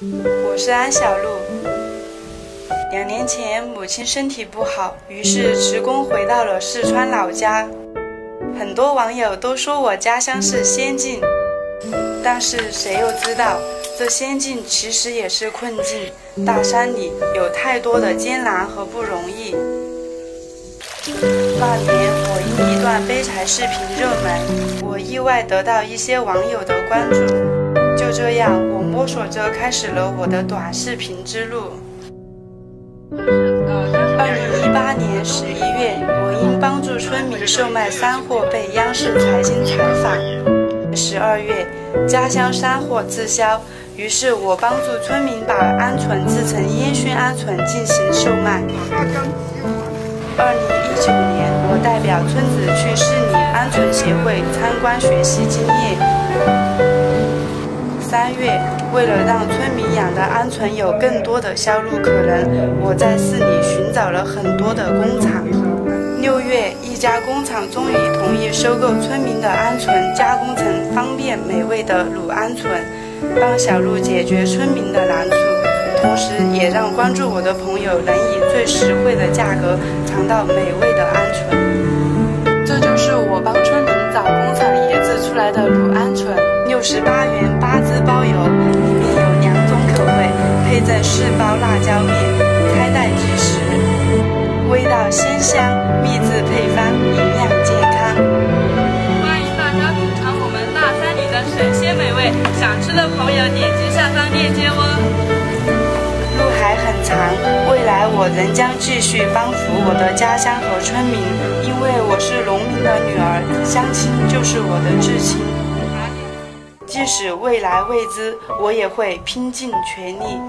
我是安小璐。两年前，母亲身体不好，于是辞工回到了四川老家。很多网友都说我家乡是仙境，但是谁又知道，这仙境其实也是困境。大山里有太多的艰难和不容易。那年，我因一段悲惨视频热门，我意外得到一些网友的关注。这样，我摸索着开始了我的短视频之路。二零一八年十一月，我因帮助村民售卖山货被央视财经采访。十二月，家乡山货滞销，于是我帮助村民把鹌鹑制成烟熏鹌鹑进行售卖。二零一九年，我代表村子去市里鹌鹑协会参观学习经验。为了让村民养的鹌鹑有更多的销路可能，我在市里寻找了很多的工厂。六月，一家工厂终于同意收购村民的鹌鹑，加工成方便美味的卤鹌鹑，帮小鹿解决村民的难处。同时，也让关注我的朋友能以最实惠的价格尝到美味的鹌鹑。这就是我帮村民找工厂研制出来的卤鹌鹑，六十八配赠四包辣椒面，开袋即食，味道鲜香，秘制配方，营养健康。欢迎大家品尝我们大山里的神仙美味，想吃的朋友点击下方链接哦。路还很长，未来我仍将继续帮扶我的家乡和村民，因为我是农民的女儿，乡亲就是我的至亲。即使未来未知，我也会拼尽全力。